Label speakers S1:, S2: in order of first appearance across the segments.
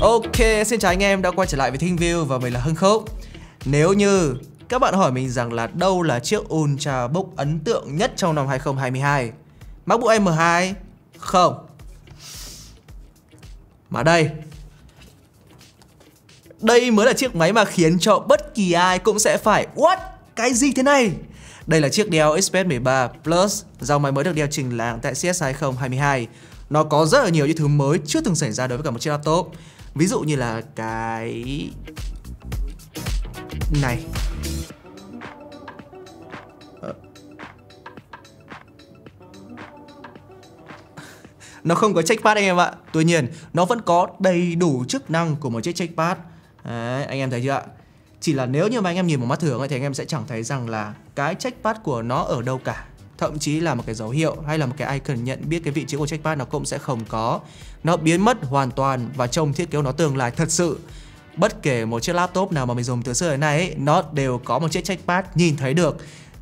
S1: Ok, xin chào anh em đã quay trở lại với Thinh View và mình là Hưng Khốc Nếu như các bạn hỏi mình rằng là đâu là chiếc Ultrabook ấn tượng nhất trong năm 2022 MacBook M2? Không Mà đây Đây mới là chiếc máy mà khiến cho bất kỳ ai cũng sẽ phải What? Cái gì thế này? Đây là chiếc Dell Express 13 Plus Dòng máy mới được đeo trình làng tại CS 2022 Nó có rất là nhiều những thứ mới chưa từng xảy ra đối với cả một chiếc laptop Ví dụ như là cái này. Ờ. Nó không có checkpad anh em ạ. Tuy nhiên nó vẫn có đầy đủ chức năng của một chiếc checkpad Đấy, anh em thấy chưa ạ? Chỉ là nếu như mà anh em nhìn một mắt thường thì anh em sẽ chẳng thấy rằng là cái checkpad của nó ở đâu cả thậm chí là một cái dấu hiệu hay là một cái icon nhận biết cái vị trí của trackpad nó cũng sẽ không có. Nó biến mất hoàn toàn và trông thiết kế nó tương lai. Thật sự bất kể một chiếc laptop nào mà mình dùng từ xưa đến nay ấy, nó đều có một chiếc trackpad nhìn thấy được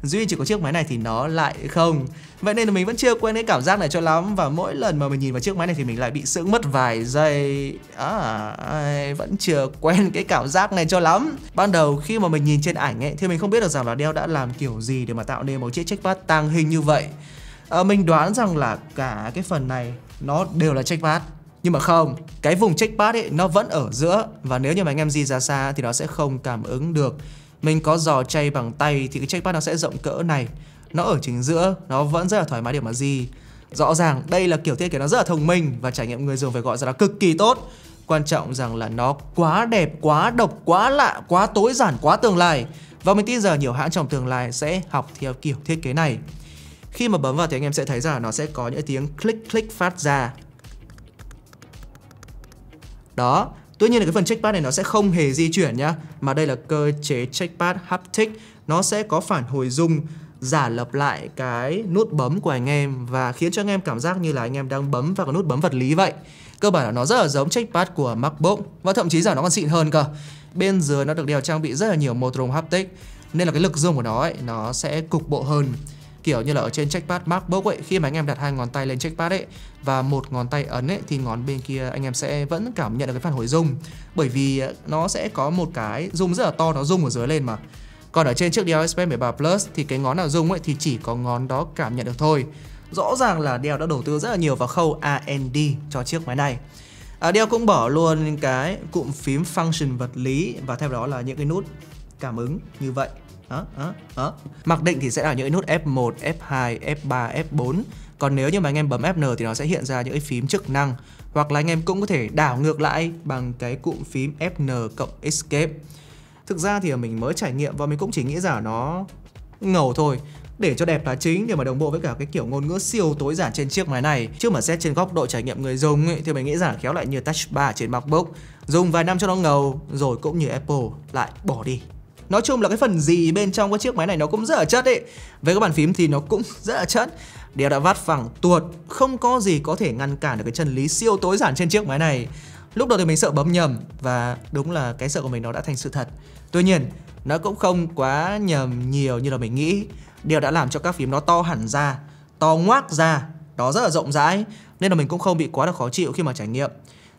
S1: duy chỉ có chiếc máy này thì nó lại không. Vậy nên là mình vẫn chưa quen cái cảm giác này cho lắm. Và mỗi lần mà mình nhìn vào chiếc máy này thì mình lại bị sững mất vài giây. À, vẫn chưa quen cái cảm giác này cho lắm. Ban đầu khi mà mình nhìn trên ảnh ấy thì mình không biết được rằng là đeo đã làm kiểu gì để mà tạo nên một chiếc trackpad tàng hình như vậy. À, mình đoán rằng là cả cái phần này nó đều là trackpad. Nhưng mà không, cái vùng checkpad ấy nó vẫn ở giữa. Và nếu như mà anh em di ra xa thì nó sẽ không cảm ứng được mình có giò chay bằng tay thì cái checkpad nó sẽ rộng cỡ này. Nó ở chính giữa, nó vẫn rất là thoải mái để mà gì rõ ràng đây là kiểu thiết kế nó rất là thông minh và trải nghiệm người dùng phải gọi ra là cực kỳ tốt. Quan trọng rằng là nó quá đẹp, quá độc, quá lạ, quá tối giản, quá tương lai. Và mình tin rằng nhiều hãng trong tương lai sẽ học theo kiểu thiết kế này. Khi mà bấm vào thì anh em sẽ thấy rằng nó sẽ có những tiếng click click phát ra. Đó Tuy nhiên là cái phần checkpad này nó sẽ không hề di chuyển nhá Mà đây là cơ chế checkpad haptic Nó sẽ có phản hồi dung giả lập lại cái nút bấm của anh em và khiến cho anh em cảm giác như là anh em đang bấm vào cái nút bấm vật lý vậy. Cơ bản là nó rất là giống checkpad của MacBook và thậm chí giờ nó còn xịn hơn cơ. Bên dưới nó được đeo trang bị rất là nhiều motor haptic nên là cái lực rung của nó ấy, nó sẽ cục bộ hơn kiểu như là ở trên trackpad MacBook ấy khi mà anh em đặt hai ngón tay lên trackpad ấy và một ngón tay ấn ấy thì ngón bên kia anh em sẽ vẫn cảm nhận được cái phản hồi rung. Bởi vì ờ, nó sẽ có một cái rung rất là to nó rung ở dưới lên mà. Còn ở trên chiếc Dell XPS 13 Plus thì cái ngón nào rung ấy thì chỉ có ngón đó cảm nhận được thôi. Rõ ràng là Dell đã đầu tư rất là nhiều vào khâu R&D cho chiếc máy này. À, Dell cũng bỏ luôn cái cụm phím function vật lý và theo đó là những cái nút cảm ứng như vậy đó, đó, đó. Mặc định thì sẽ là những nút F1, F2, F3, F4 Còn nếu như mà anh em bấm Fn thì nó sẽ hiện ra những cái phím chức năng. Hoặc là anh em cũng có thể đảo ngược lại bằng cái cụm phím Fn cộng Escape. Thực ra thì mình mới trải nghiệm và mình cũng chỉ nghĩ rằng nó ngầu thôi. Để cho đẹp là chính để mà đồng bộ với cả cái kiểu ngôn ngữ siêu tối giản trên chiếc máy này. Chứ mà xét trên góc độ trải nghiệm người dùng ấy, thì mình nghĩ rằng khéo lại như touch bar trên MacBook. Dùng vài năm cho nó ngầu rồi cũng như Apple lại bỏ đi. Nói chung là cái phần gì bên trong cái chiếc máy này nó cũng rất là chất ấy. Với các bàn phím thì nó cũng rất là chất. Đều đã vắt phẳng, tuột, Không có gì có thể ngăn cản được cái chân lý siêu tối giản trên chiếc máy này. Lúc đầu thì mình sợ bấm nhầm Và đúng là cái sợ của mình nó đã thành sự thật. Tuy nhiên, nó cũng không quá nhầm nhiều như là mình nghĩ. Điều đã làm cho các phím nó to hẳn ra, To ngoác ra, Đó rất là rộng rãi, Nên là mình cũng không bị quá là khó chịu khi mà trải nghiệm.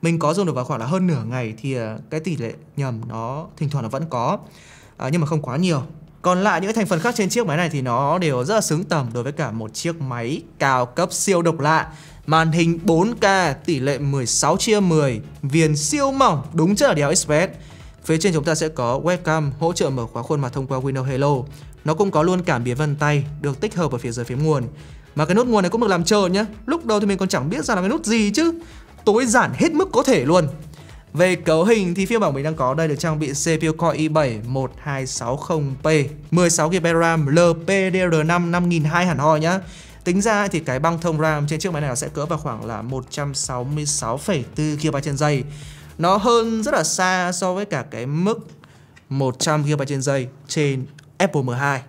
S1: Mình có dùng được vào khoảng là hơn nửa ngày Thì ờ, cái tỷ lệ nhầm nó, thỉnh thoảng nó vẫn có à, nhưng mà không quá nhiều. Còn lại những thành phần khác trên chiếc máy này thì nó đều rất là xứng tầm đối với cả một chiếc máy cao cấp siêu độc lạ. Màn hình 4K tỷ lệ 16 chia 10 Viền siêu mỏng đúng chất là Dell XPS Phía trên chúng ta sẽ có webcam hỗ trợ mở khóa khuôn mặt thông qua Windows Hello. Nó cũng có luôn cảm biến vân tay được tích hợp ở phía dưới phía nguồn. Mà cái nút nguồn này cũng được làm trơn nhá. Lúc đầu thì mình còn chẳng biết ra là cái nút gì chứ. Tối giản hết mức có thể luôn về cấu hình thì phiên bản mình đang có đây được trang bị CPU Core i7 1260P 16GB RAM LPDDR5 5200 hẳn hoi nhá. Tính ra thì cái băng thông RAM trên chiếc máy này nó sẽ cỡ vào khoảng là 166,4 GB trên giây. Nó hơn rất là xa so với cả cái mức 100 GB trên giây trên Apple M2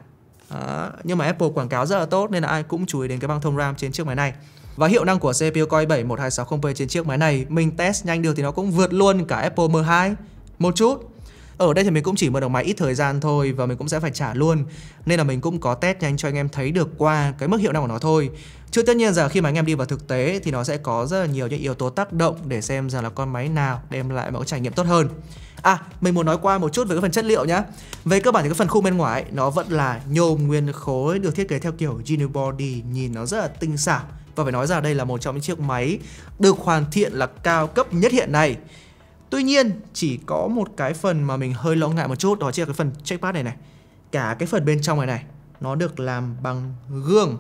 S1: Đó. Nhưng mà Apple quảng cáo rất là tốt nên là ai cũng chú ý đến cái băng thông RAM trên chiếc máy này và hiệu năng của CPU Core i7 1260P trên chiếc máy này mình test nhanh được thì nó cũng vượt luôn cả Apple M2 một chút. Ở đây thì mình cũng chỉ mượn được máy ít thời gian thôi và mình cũng sẽ phải trả luôn. Nên là mình cũng có test nhanh cho anh em thấy được qua cái mức hiệu năng của nó thôi. Chứ tất nhiên rằng khi mà anh em đi vào thực tế thì nó sẽ có rất là nhiều những yếu tố tác động để xem rằng là con máy nào đem lại một trải nghiệm tốt hơn. À, mình muốn nói qua một chút về cái phần chất liệu nhá. Về cơ bản thì cái phần khung bên ngoài nó vẫn là nhôm nguyên khối được thiết kế theo kiểu Genu Body Nhìn nó rất là tinh xảo. Và phải nói ra đây là một trong những chiếc máy được hoàn thiện là cao cấp nhất hiện nay. Tuy nhiên chỉ có một cái phần mà mình hơi lo ngại một chút Đó chính là cái phần checkpad này này. Cả cái phần bên trong này này Nó được làm bằng gương.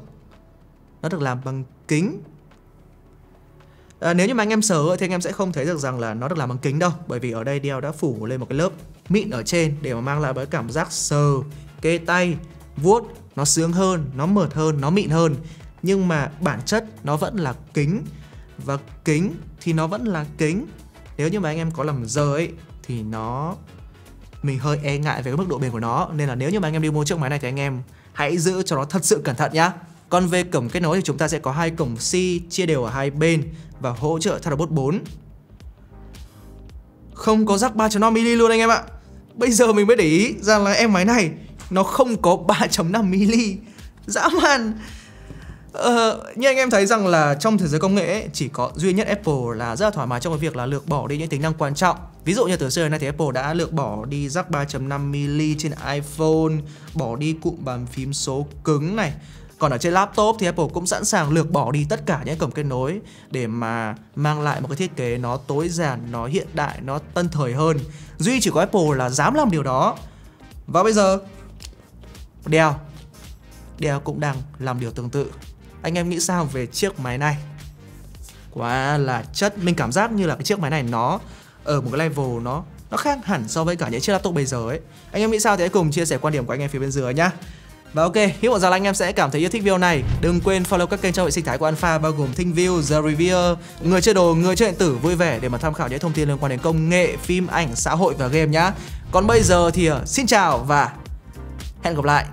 S1: Nó được làm bằng kính. À, Nếu như mà anh em sờ thì anh em sẽ không thấy được rằng là nó được làm bằng kính đâu Bởi vì ở đây Dell đã phủ lên một cái lớp mịn ở trên Để mà mang lại cái cảm giác sờ, kê tay, vuốt Nó sướng hơn, nó mượt hơn, nó mịn hơn. Nhưng mà bản chất nó vẫn là kính. Và kính thì nó vẫn là kính. Nếu như mà anh em có làm giờ ấy, thì nó, mình hơi e ngại về cái mức độ bền của nó. Nên là nếu như mà anh em đi mua chiếc máy này thì anh em hãy giữ cho nó thật sự cẩn thận nhá. Còn về cổng kết nối thì chúng ta sẽ có hai cổng C chia đều ở hai bên và hỗ trợ Thunderbolt 4 không có rắc 3.5mm luôn anh em ạ. Bây giờ mình mới để ý rằng là em máy này Nó không có 3.5mm Dã man. Ờ, như anh em thấy rằng là trong thế giới công nghệ ấy, chỉ có duy nhất Apple là rất là thoải mái trong cái việc là lược bỏ đi những tính năng quan trọng. Ví dụ như từ xưa nay thì Apple đã lược bỏ đi jack 3.5mm trên iPhone, bỏ đi cụm bàn phím số cứng này. Còn ở trên laptop thì Apple cũng sẵn sàng lược bỏ đi tất cả những cổng kết nối để mà mang lại một cái thiết kế nó tối giản, nó hiện đại, nó tân thời hơn. Duy chỉ có Apple là dám làm điều đó. Và bây giờ Dell Dell cũng đang làm điều tương tự anh em nghĩ sao về chiếc máy này? Quá là chất Mình cảm giác như là cái chiếc máy này nó Ở một cái level nó nó khác hẳn so với cả những chiếc laptop bây giờ ấy. Anh em nghĩ sao thì hãy cùng chia sẻ quan điểm của anh em phía bên dưới nhá. Và ok, hy vọng rằng là anh em sẽ cảm thấy yêu thích video này. Đừng quên follow các kênh trong hệ sinh thái của Alpha bao gồm ThinkView, The Reviewer, Người chơi đồ, người chơi điện tử vui vẻ để mà tham khảo những thông tin liên quan đến công nghệ, phim ảnh, xã hội và game nhá. Còn bây giờ thì ờ, xin chào và hẹn gặp lại.